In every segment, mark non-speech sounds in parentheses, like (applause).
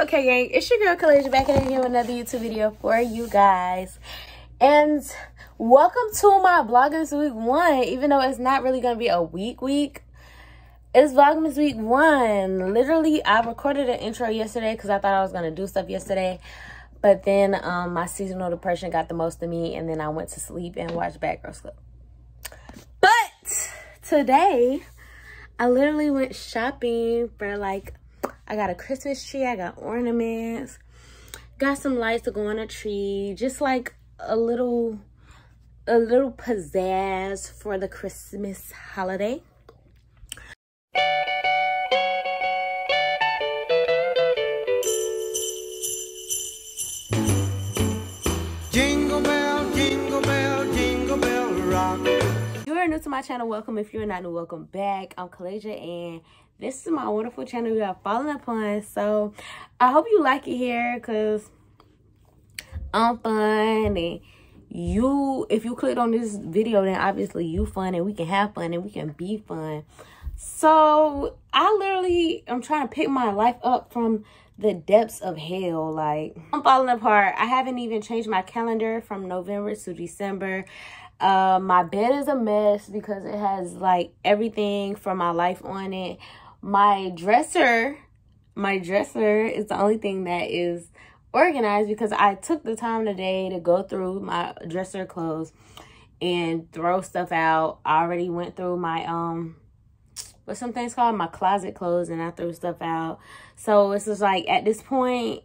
okay, gang? It's your girl, Kalaysia, back in here with another YouTube video for you guys. And welcome to my Vlogmas Week 1, even though it's not really going to be a week week. It's Vlogmas Week 1. Literally, I recorded an intro yesterday because I thought I was going to do stuff yesterday. But then um, my seasonal depression got the most of me, and then I went to sleep and watched Bad Girls Club. But today, I literally went shopping for like I got a Christmas tree. I got ornaments. Got some lights to go on a tree. Just like a little, a little pizzazz for the Christmas holiday. To my channel, welcome. If you're not new, welcome back. I'm Kalaysia and this is my wonderful channel you have fallen upon. So I hope you like it here because I'm fun and you if you clicked on this video then obviously you fun and we can have fun and we can be fun. So I literally I'm trying to pick my life up from the depths of hell. Like I'm falling apart. I haven't even changed my calendar from November to December. Uh, my bed is a mess because it has like everything from my life on it my dresser my dresser is the only thing that is organized because I took the time today to go through my dresser clothes and throw stuff out. I already went through my um what some things called my closet clothes and I threw stuff out. So it's just like at this point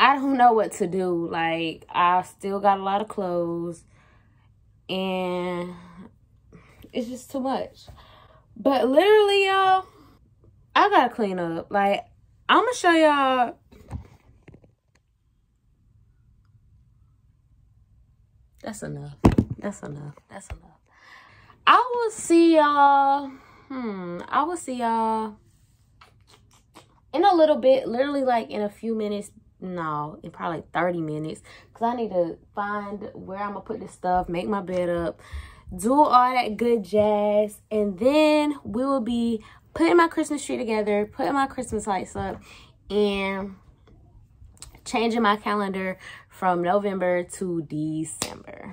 I don't know what to do. Like I still got a lot of clothes and it's just too much. But literally, y'all, I gotta clean up. Like, I'm gonna show y'all. That's enough. That's enough. That's enough. I will see y'all. Hmm. I will see y'all in a little bit. Literally, like in a few minutes. No, in probably like 30 minutes. Because I need to find where I'm going to put this stuff. Make my bed up do all that good jazz and then we will be putting my christmas tree together putting my christmas lights up and changing my calendar from november to december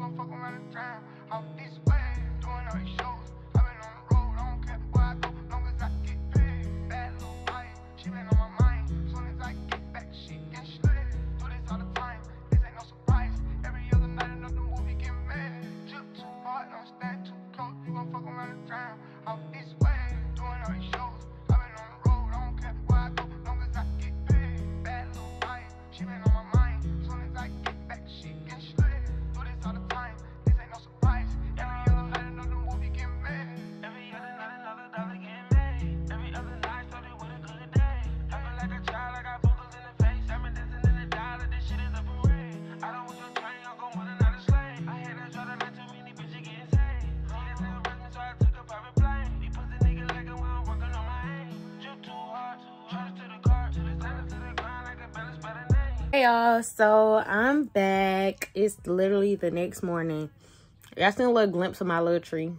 fuck around the time. Off this way, doing all these shows. Hey y'all, so I'm back. It's literally the next morning. Y'all seen a little glimpse of my little tree.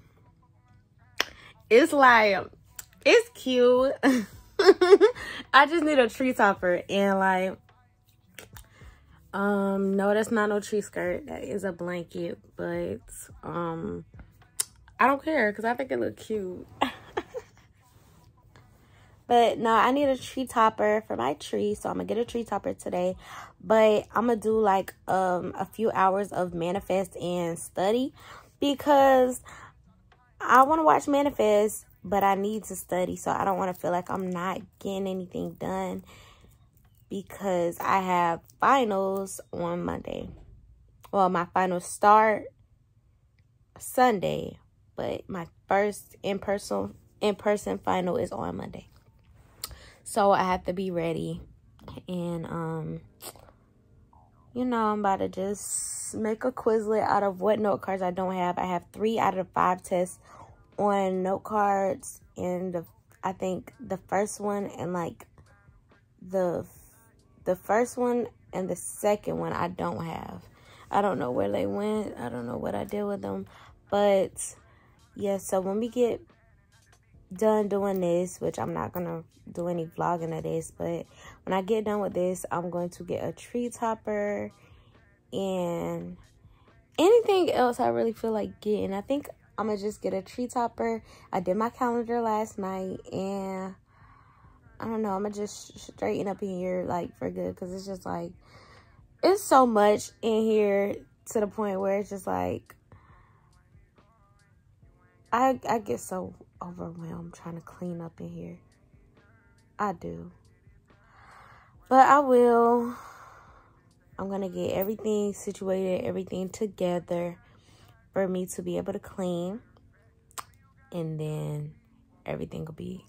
It's like, it's cute. (laughs) I just need a tree topper and like, um, no, that's not no tree skirt. That is a blanket, but um, I don't care because I think it look cute. (laughs) But no, I need a tree topper for my tree. So I'm going to get a tree topper today. But I'm going to do like um a few hours of manifest and study. Because I want to watch manifest. But I need to study. So I don't want to feel like I'm not getting anything done. Because I have finals on Monday. Well, my finals start Sunday. but my first in person in person final is on Monday. So I have to be ready and um you know I'm about to just make a Quizlet out of what note cards I don't have. I have three out of five tests on note cards and the I think the first one and like the the first one and the second one I don't have. I don't know where they went. I don't know what I did with them. But yeah, so when we get done doing this, which I'm not going to do any vlogging of this, but when I get done with this, I'm going to get a tree topper and anything else I really feel like getting. I think I'm going to just get a tree topper. I did my calendar last night and I don't know. I'm going to just straighten up in here like for good because it's just like, it's so much in here to the point where it's just like, I, I get so overwhelmed trying to clean up in here. I do. But I will. I'm going to get everything situated, everything together for me to be able to clean. And then everything will be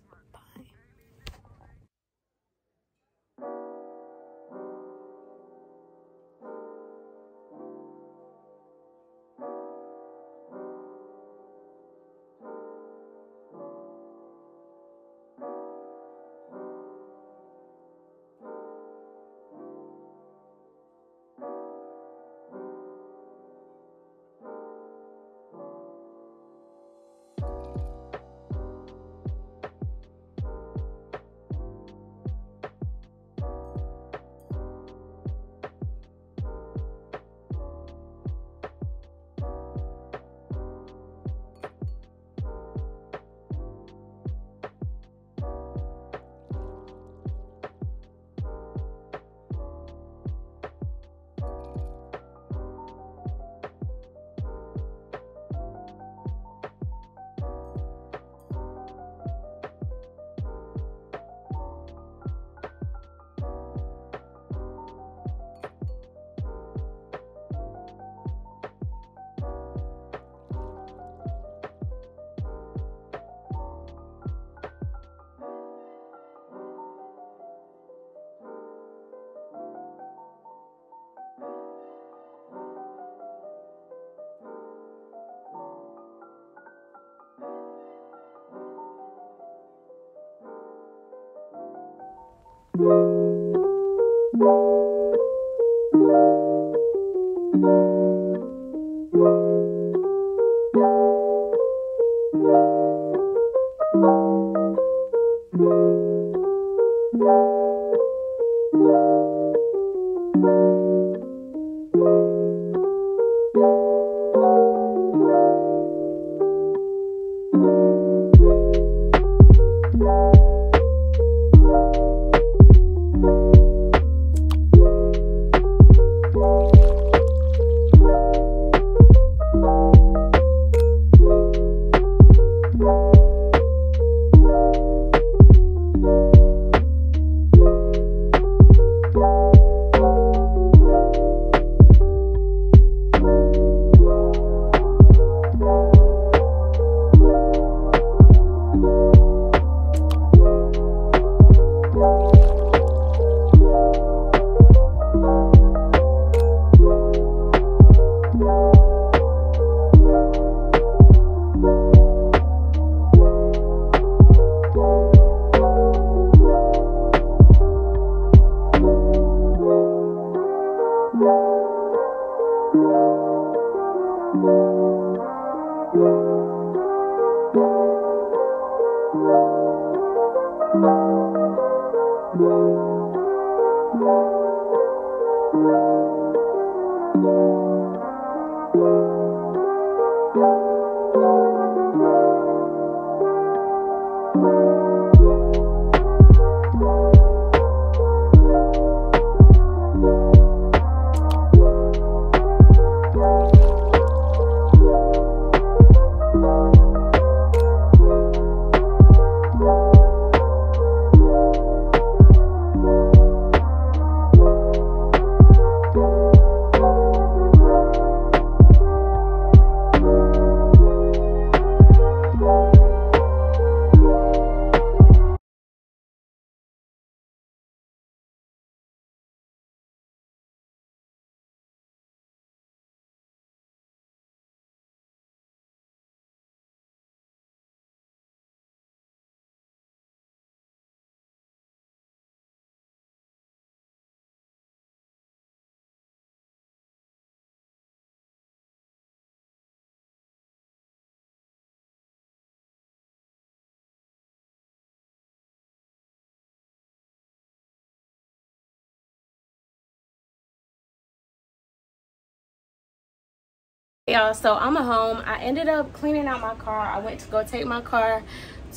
Y'all so i'm at home. I ended up cleaning out my car. I went to go take my car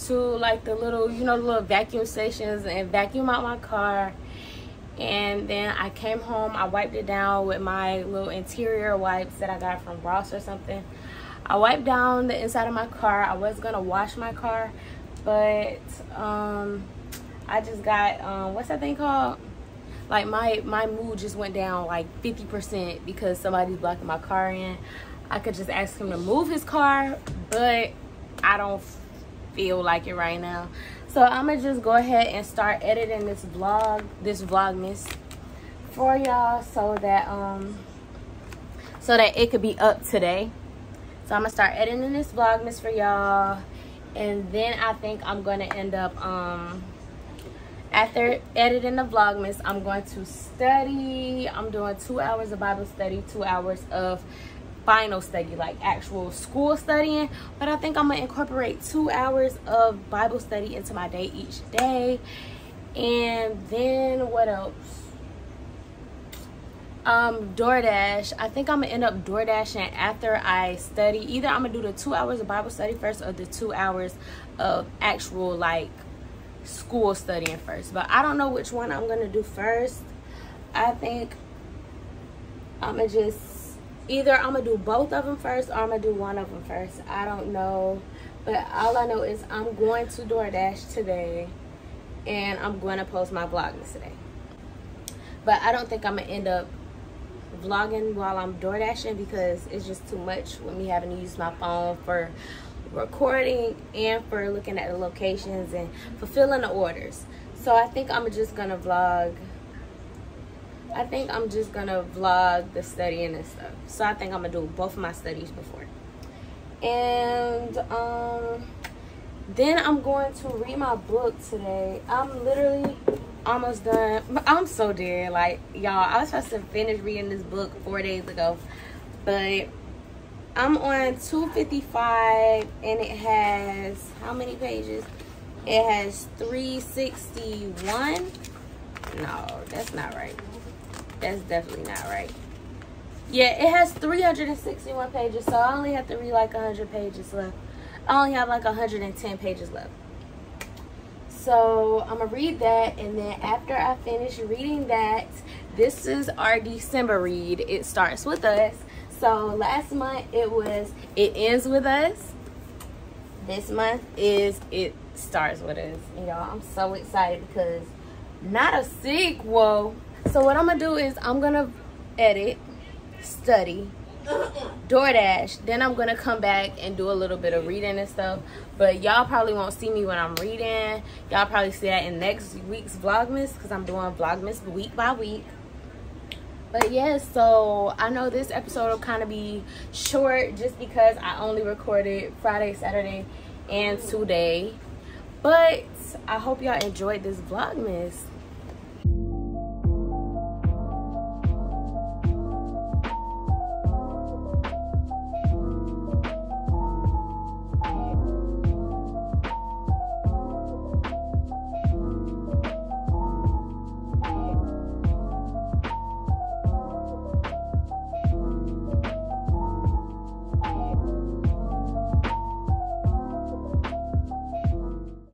to like the little you know little vacuum stations and vacuum out my car. And then i came home. I wiped it down with my little interior wipes that i got from ross or something. I wiped down the inside of my car. I was gonna wash my car but um i just got um what's that thing called? Like my my mood just went down like 50 percent because somebody's blocking my car in I could just ask him to move his car, but I don't feel like it right now. So I'm gonna just go ahead and start editing this vlog, this vlogmas for y'all so that um so that it could be up today. So I'm gonna start editing this vlogmas for y'all. And then I think I'm gonna end up um after editing the vlogmas i'm going to study i'm doing two hours of bible study two hours of final study, like actual school studying. But I think I'm gonna incorporate two hours of Bible study into my day each day. And then what else? Um, DoorDash. I think I'm gonna end up DoorDashing after I study. Either I'm gonna do the two hours of Bible study first or the two hours of actual like school studying first. But I don't know which one I'm gonna do first. I think I'm gonna just either I'm gonna do both of them first or I'm gonna do one of them first. I don't know, but all I know is I'm going to DoorDash today, and I'm going to post my vlogging today. But I don't think I'm gonna end up vlogging while I'm DoorDashing because it's just too much with me having to use my phone for recording and for looking at the locations and fulfilling the orders. So I think I'm just gonna vlog I think I'm just gonna vlog the studying and stuff. So I think I'm gonna do both of my studies before. And um then I'm going to read my book today. I'm literally almost done. (laughs) I'm so dead. Like y'all, I was supposed to finish reading this book four days ago. But I'm on 255 and it has how many pages? It has 361. No, that's not right. That's definitely not right. Yeah, it has 361 pages, so I only have to read like 100 pages left. I only have like 110 pages left. So I'm gonna read that, and then after I finish reading that, this is our December read. It starts with us. So last month it was It Ends With Us. This month is It Starts With Us. Y'all, I'm so excited because not a sequel so what I'm gonna do is I'm gonna edit, study, DoorDash. Then I'm gonna come back and do a little bit of reading and stuff. But y'all probably won't see me when I'm reading. Y'all probably see that in next week's Vlogmas because I'm doing Vlogmas week by week. But yeah, so I know this episode will kind of be short just because I only recorded Friday, Saturday, and today. But I hope y'all enjoyed this Vlogmas.